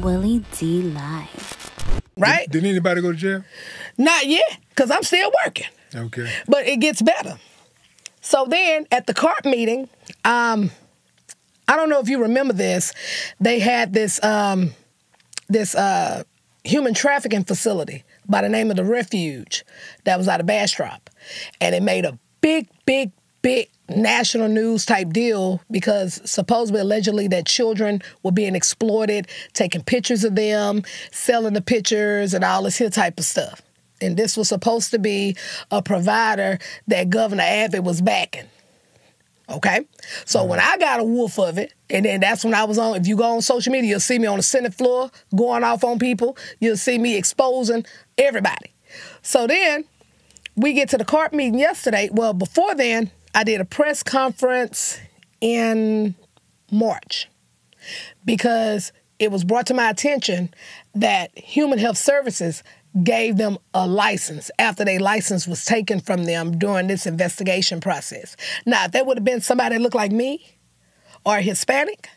Willie D Live. Right? Did, did anybody go to jail? Not yet, because I'm still working. Okay. But it gets better. So then at the CARP meeting, um, I don't know if you remember this, they had this um, this uh, human trafficking facility by the name of the Refuge that was out of Bastrop. And it made a big, big, big national news type deal because supposedly allegedly that children were being exploited, taking pictures of them, selling the pictures and all this here type of stuff. And this was supposed to be a provider that Governor Abbott was backing. Okay? So when I got a wolf of it, and then that's when I was on, if you go on social media, you'll see me on the Senate floor going off on people. You'll see me exposing everybody. So then we get to the CARP meeting yesterday. Well, before then, I did a press conference in March because it was brought to my attention that Human Health Services gave them a license after their license was taken from them during this investigation process. Now, if that would have been somebody that looked like me or Hispanic,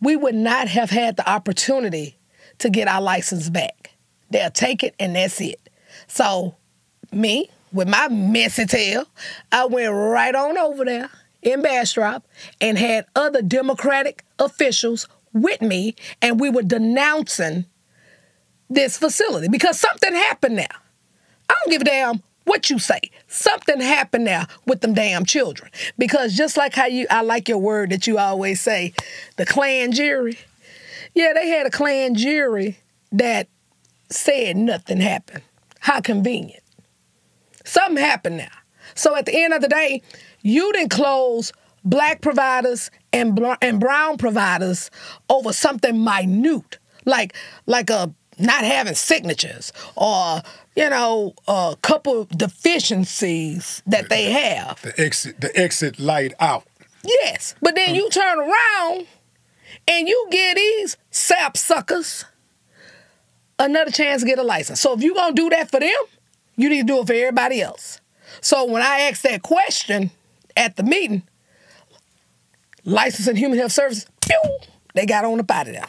we would not have had the opportunity to get our license back. They'll take it and that's it. So, me, with my messy tail, I went right on over there in Bastrop and had other Democratic officials with me, and we were denouncing this facility because something happened there. I don't give a damn what you say. Something happened there with them damn children. Because just like how you, I like your word that you always say, the Klan jury. Yeah, they had a Klan jury that said nothing happened. How convenient. Something happened now. So at the end of the day, you didn't close black providers and and brown providers over something minute, like like a not having signatures or you know a couple deficiencies that they have. The exit the exit light out. Yes, but then you mm. turn around and you get these sap suckers another chance to get a license. So if you're gonna do that for them, you need to do it for everybody else. So when I asked that question at the meeting, licensing human health services, pew, they got on up out of there.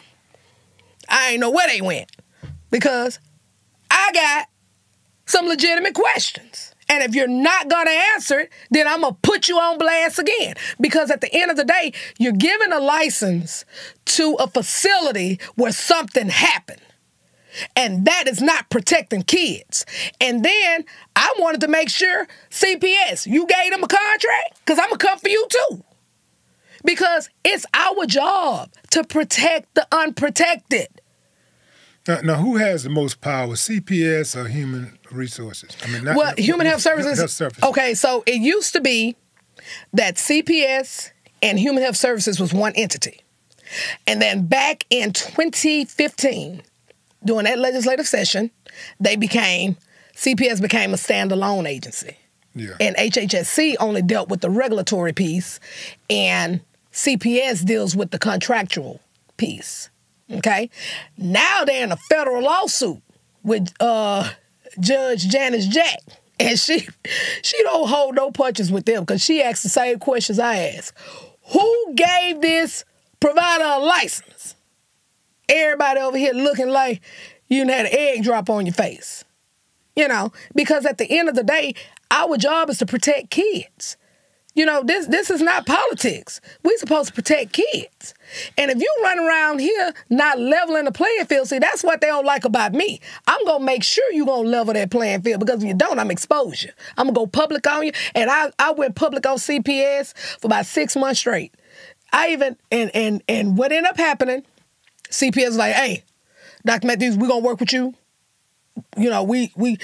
I ain't know where they went because I got some legitimate questions. And if you're not gonna answer it, then I'm gonna put you on blast again. Because at the end of the day, you're giving a license to a facility where something happened. And that is not protecting kids. And then I wanted to make sure CPS, you gave them a contract? Because I'm gonna come for you too. Because it's our job to protect the unprotected. Now, now, who has the most power, CPS or Human Resources? I mean, not, well, Human Health Services. Health Services. Okay, so it used to be that CPS and Human Health Services was one entity, and then back in 2015, during that legislative session, they became CPS became a standalone agency. Yeah. And HHSC only dealt with the regulatory piece, and CPS deals with the contractual piece. Okay. Now they're in a federal lawsuit with uh, Judge Janis Jack. And she she don't hold no punches with them because she asks the same questions I ask. Who gave this provider a license? Everybody over here looking like you had an egg drop on your face. You know, because at the end of the day, our job is to protect kids. You know, this this is not politics. We're supposed to protect kids. And if you run around here not leveling the playing field, see, that's what they don't like about me. I'm gonna make sure you're gonna level that playing field because if you don't, I'm expose you. I'm gonna go public on you. And I, I went public on CPS for about six months straight. I even and and and what ended up happening, CPS was like, hey, Dr. Matthews, we're gonna work with you you know, we we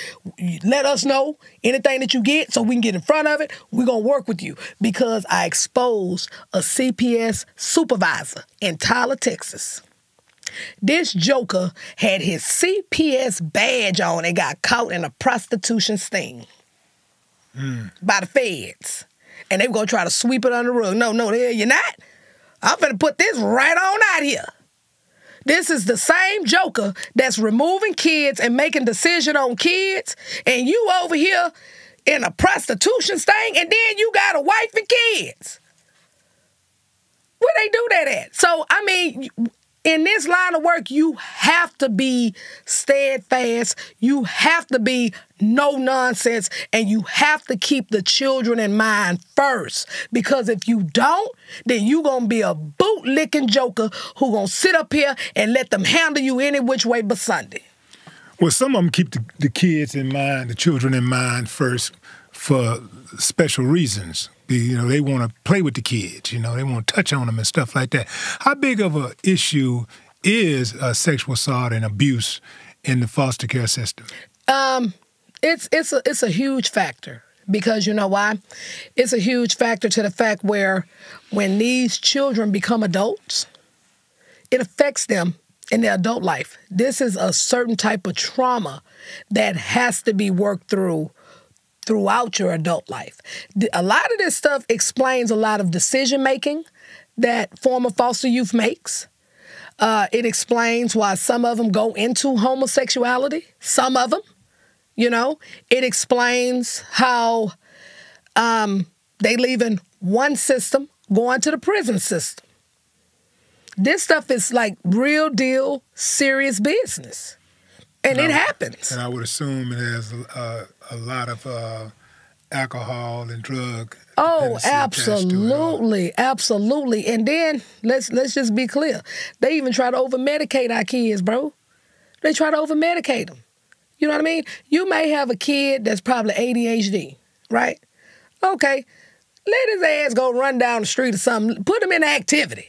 let us know anything that you get so we can get in front of it. We're gonna work with you because I exposed a CPS supervisor in Tyler, Texas. This joker had his CPS badge on and got caught in a prostitution sting mm. by the feds. And they were gonna try to sweep it under the rug. No, no, you're not. I'm gonna put this right on out here. This is the same joker that's removing kids and making decision on kids, and you over here in a prostitution sting, and then you got a wife and kids. Where they do that at? So I mean, in this line of work, you have to be steadfast. You have to be no nonsense, and you have to keep the children in mind first. Because if you don't, then you're gonna be a boot licking joker who gonna sit up here and let them handle you any which way but Sunday. Well, some of them keep the, the kids in mind, the children in mind first for special reasons. You know, they want to play with the kids. You know, they want to touch on them and stuff like that. How big of an issue is uh, sexual assault and abuse in the foster care system? Um, it's it's a it's a huge factor because you know why? It's a huge factor to the fact where when these children become adults, it affects them in their adult life. This is a certain type of trauma that has to be worked through throughout your adult life. A lot of this stuff explains a lot of decision making that former foster youth makes. Uh, it explains why some of them go into homosexuality, some of them, you know. It explains how um, they leave in one system, going to the prison system. This stuff is like real deal, serious business and, it happens. And I would assume it has a, a lot of uh, alcohol and drug. Oh, absolutely, absolutely. And then let's let's just be clear. They even try to over medicate our kids, bro. They try to over medicate them. You know what I mean? You may have a kid that's probably ADHD, right? Okay, let his ass go run down the street or something. Put him in activity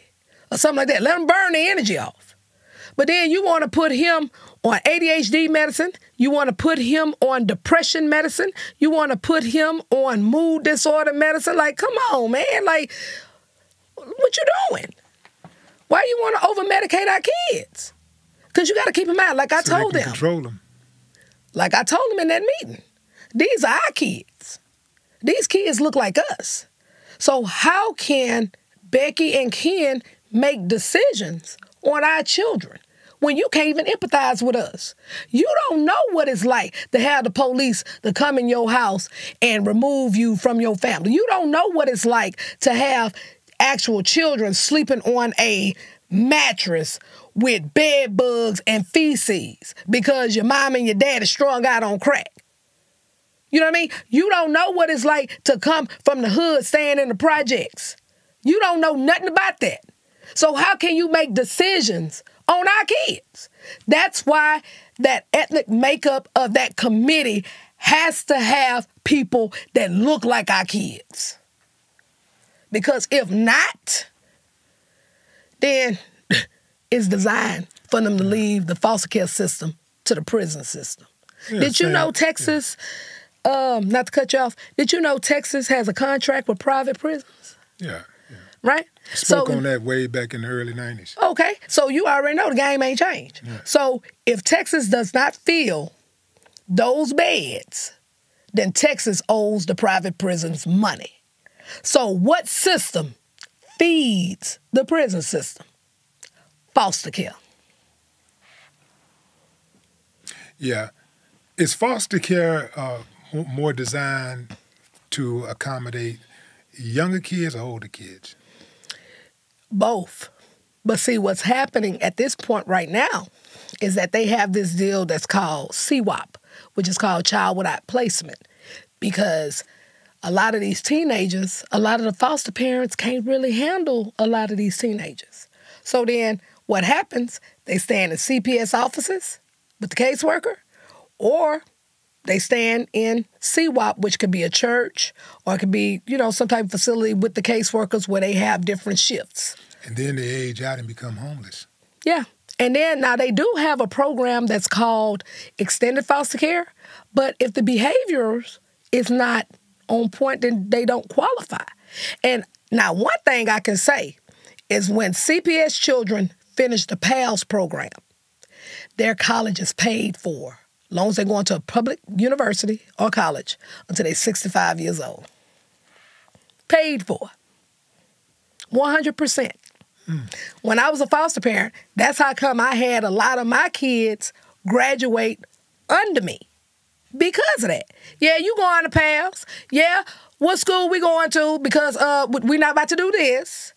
or something like that. Let him burn the energy off. But then you want to put him on ADHD medicine. You want to put him on depression medicine. You want to put him on mood disorder medicine. Like, come on, man. Like, what you doing? Why you want to over medicate our kids? Because you got to keep them out. Like I so told them. Control them. Like I told them in that meeting. These are our kids. These kids look like us. So how can Becky and Ken make decisions on our children? When you can't even empathize with us. You don't know what it's like to have the police to come in your house and remove you from your family. You don't know what it's like to have actual children sleeping on a mattress with bed bugs and feces because your mom and your dad is strung out on crack. You know what I mean? You don't know what it's like to come from the hood staying in the projects. You don't know nothing about that. So how can you make decisions on our kids. That's why that ethnic makeup of that committee has to have people that look like our kids. Because if not, then it's designed for them to leave the foster care system to the prison system. Yeah, did you know Texas, yeah. um, not to cut you off, did you know Texas has a contract with private prisons? Yeah. yeah. Right? Spoke so, on that way back in the early 90s. Okay, so you already know the game ain't changed. Yeah. So if Texas does not fill those beds, then Texas owes the private prisons money. So what system feeds the prison system? Foster care. Yeah. Is foster care uh, more designed to accommodate younger kids or older kids? Both. But see, what's happening at this point right now is that they have this deal that's called CWOP, which is called Child Without Placement, because a lot of these teenagers, a lot of the foster parents can't really handle a lot of these teenagers. So then what happens? They stand in CPS offices with the caseworker, or they stand in CWOP, which could be a church or it could be, you know, some type of facility with the caseworkers where they have different shifts. And then they age out and become homeless. Yeah. And then now they do have a program that's called extended foster care, but if the behaviors is not on point, then they don't qualify. And now one thing I can say is when CPS children finish the PALS program, their college is paid for long as they're going to a public university or college until they're 65 years old. Paid for. 100%. Mm. When I was a foster parent, that's how come I had a lot of my kids graduate under me because of that. Yeah, you going to pass. Yeah, what school we going to because uh we're not about to do this.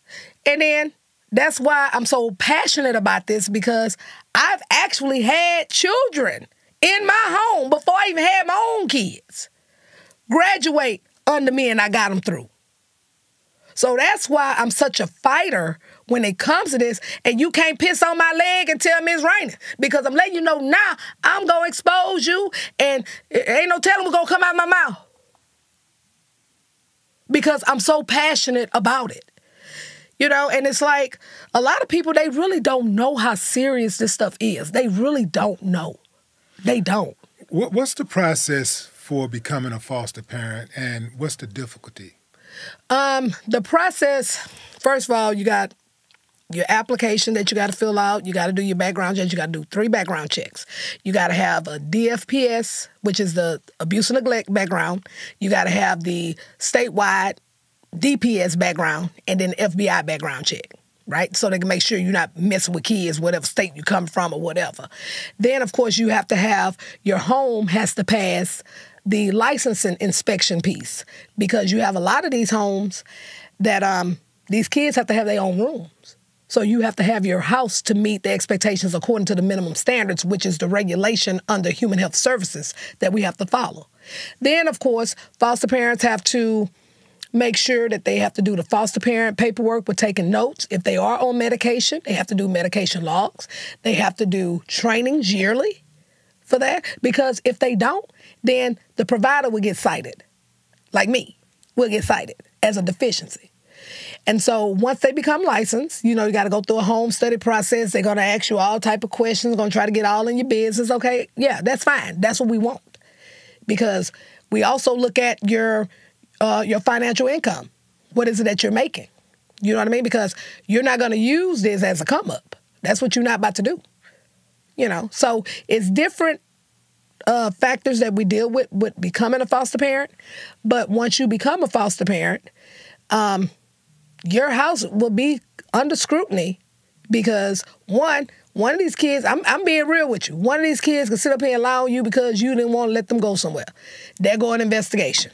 And then That's why I'm so passionate about this because I've actually had children in my home before I even had my own kids graduate under me and I got them through. So that's why I'm such a fighter when it comes to this. And you can't piss on my leg and tell me it's raining because I'm letting you know now I'm going to expose you and ain't no telling what's going to come out of my mouth because I'm so passionate about it. You know, and it's like a lot of people, they really don't know how serious this stuff is. They really don't know. They don't. What's the process for becoming a foster parent and what's the difficulty? Um, the process, first of all, you got your application that you got to fill out. You got to do your background checks. You got to do three background checks. You got to have a DFPS, which is the abuse and neglect background. You got to have the statewide DPS background and then FBI background check. Right? So they can make sure you're not messing with kids, whatever state you come from or whatever. Then, of course, you have to have your home has to pass the licensing inspection piece because you have a lot of these homes that um, these kids have to have their own rooms. So you have to have your house to meet the expectations according to the minimum standards, which is the regulation under human health services that we have to follow. Then, of course, foster parents have to make sure that they have to do the foster parent paperwork with taking notes. If they are on medication, they have to do medication logs. They have to do trainings yearly for that because if they don't, then the provider will get cited, like me, will get cited as a deficiency. And so once they become licensed, you know, you got to go through a home study process. They're going to ask you all type of questions, going to try to get all in your business. Okay, yeah, that's fine. That's what we want. Because we also look at your uh, your financial income. What is it that you're making? You know what I mean? Because you're not going to use this as a come up. That's what you're not about to do. You know, so it's different uh, factors that we deal with with becoming a foster parent. But once you become a foster parent, um, your house will be under scrutiny because one, one of these kids, I'm, I'm being real with you. One of these kids can sit up here and lie on you because you didn't want to let them go somewhere. They're going investigation.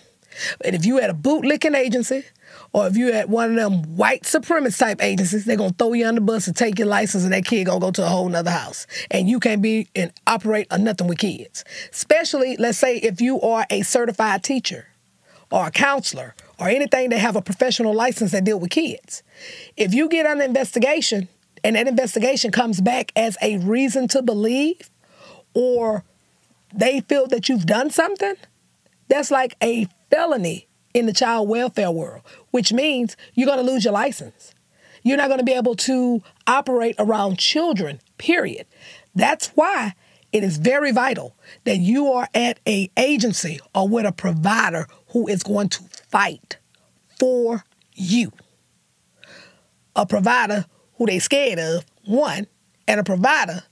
And if you at a bootlicking agency, or if you at one of them white supremacist type agencies, they're gonna throw you on the bus and take your license, and that kid gonna go to a whole nother house, and you can't be and operate or nothing with kids. Especially, let's say, if you are a certified teacher, or a counselor, or anything that have a professional license that deal with kids. If you get an investigation and that investigation comes back as a reason to believe or they feel that you've done something, that's like a felony in the child welfare world, which means you're going to lose your license. You're not going to be able to operate around children, period. That's why it is very vital that you are at a agency or with a provider who is going to fight for you. A provider who they scared of, one, and a provider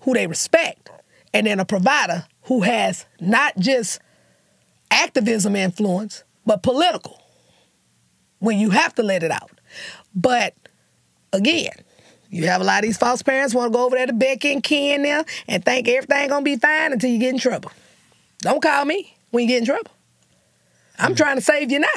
who they respect, and then a provider who has not just activism influence, but political. When you have to let it out. But again, you have a lot of these false parents want to go over there to Becky and Ken now and think everything gonna be fine until you get in trouble. Don't call me when you get in trouble. I'm mm. trying to save you now.